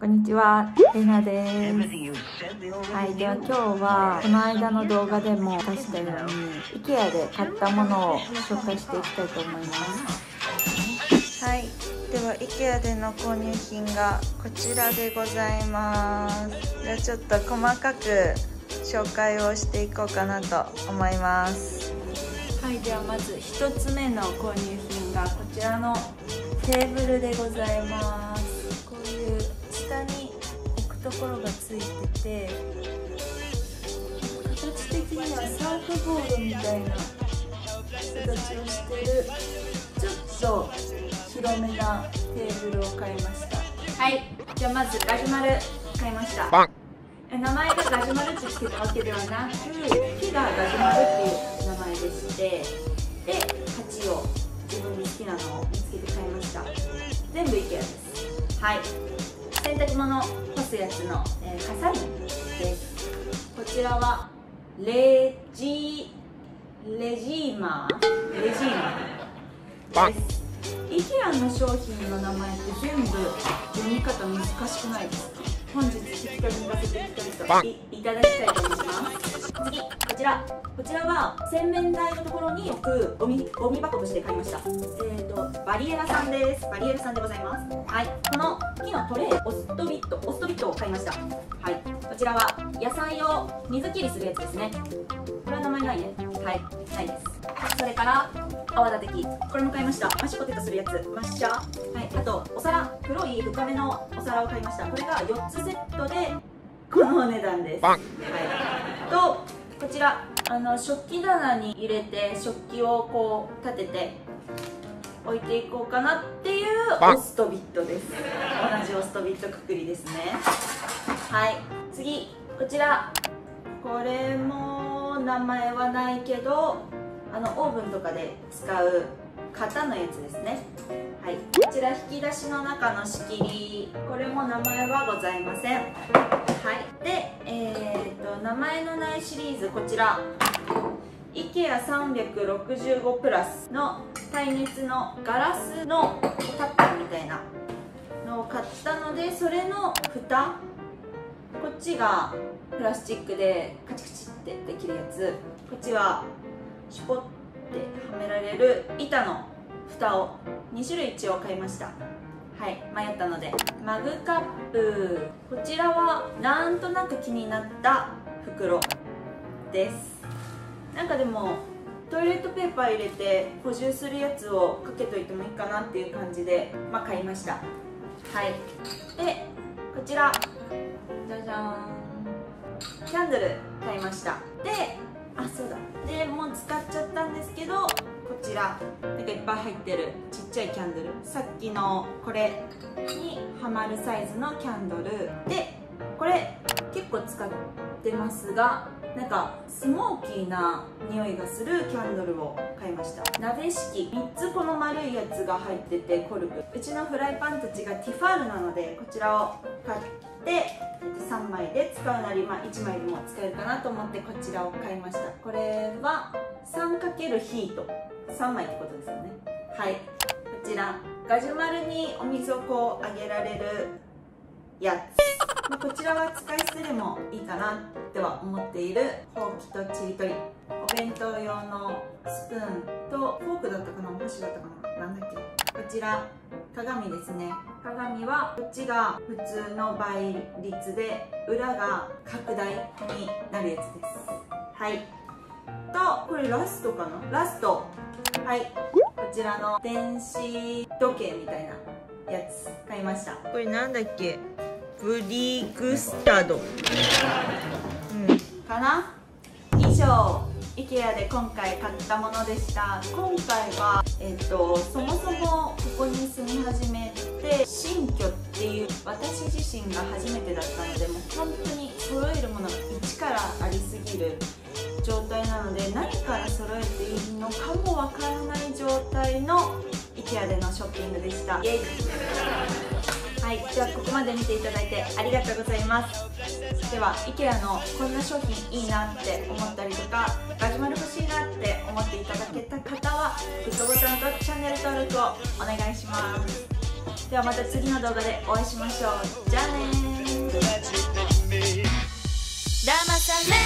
こんにちは、レナです。はい、では今日はこの間の動画でも出したように IKEA で買ったものを紹介していきたいと思います。はい、では IKEA での購入品がこちらでございます。ではちょっと細かく紹介をしていこうかなと思います。はい、ではまず1つ目の購入品がこちらのテーブルでございます。ところがついてて形的にはサーフボードみたいな形をしてるちょっと広めなテーブルを買いました。はい。じゃあまずガジュマル買いました。名前がガジュマルってつけたわけではなく木がガジュマルっていう名前でしてで鉢を自分に好きなのを見つけて買いました。全部 IKEA です。はい洗濯物干すやつの、えー、ハサミです。こちらはレジレジーマー？レジーマーです。IKEA の商品の名前って全部読み方難しくないですか本日適当に言わせていただきたいと思います次こちら。こちらは洗面台のところに置くゴミゴミ箱として買いました。えっ、ー、とバリエラさんです。バリエラさんでございます。はい。この木のトレーオストビットオストビットを買いました。はい。こちらは野菜を水切りするやつですね。これは名前ないね。はい。ないです。それから泡立て器。これも買いました。マッシュポテトするやつ。マッシャー。はい。あとお皿。黒い深めのお皿を買いました。これが4つセットでこのお値段です。はい。とこちらあの食器棚に入れて食器をこう立てて置いていこうかなっていうオストビットです。同じオストビットくくりですね。はい。次こちら。これも名前はないけどあのオーブンとかで使う型のやつですねはい。こちら引き出しの中の仕切り。これも名前はございません。はい。でえー、っと名前のないシリーズこちら。IKEA365 プラスの耐熱のガラスのタッパーみたいなのを買ったのでそれの蓋。こっちがプラスチックでカチカチってできるやつ。こっちはシュポッてはめられる板の蓋を2種類一応買いました。はい迷ったので。マグカップ。こちらはなんとなく気になった袋です。なんかでもトイレットペーパー入れて補充するやつをかけといてもいいかなっていう感じで、まあ、買いました。はい。でこちら。じゃじゃーん。キャンドル買いました。でがなんかいっぱい入ってるちっちゃいキャンドル。さっきのこれにはまるサイズのキャンドル。でこれ結構使ってますがなんかスモーキーな匂いがするキャンドルを買いました。鍋敷3つこの丸いやつが入っててコルク。うちのフライパンたちがティファールなのでこちらを買って3枚で使うなり、まあ、1枚でも使えるかなと思ってこちらを買いました。これは 3× ヒート。3枚ってことですよね。はい。こちらガジュマルにお水をこうあげられるやつ、こちらは使い捨てでもいいかなっては思っているほうきとちりとり。お弁当用のスプーンとフォークだったかな？お箸だったかな？なんだっけ？こちら鏡ですね。鏡はこっちが普通の倍率で裏が拡大になるやつです。はい。とこれラストかな？ラスト。はい。こちらの電子時計みたいなやつ。買いました。これなんだっけ？ブリグスタド。うんかな？以上 IKEA で今回買ったものでした。今回は、えーと、そもそもここに住み始めて新居っていう私自身が初めてだったのでもう本当に揃えるものが一からありすぎる状態なので何から揃えていいのかもわからない状態の IKEA でのショッピングでした。イエイ。はいではここまで見ていただいてありがとうございます。では IKEA のこんな商品いいなって思ったりとかガジュマル欲しいなって思っていただけた方はグッドボタンとチャンネル登録をお願いします。ではまた次の動画でお会いしましょう。じゃあねー。騙され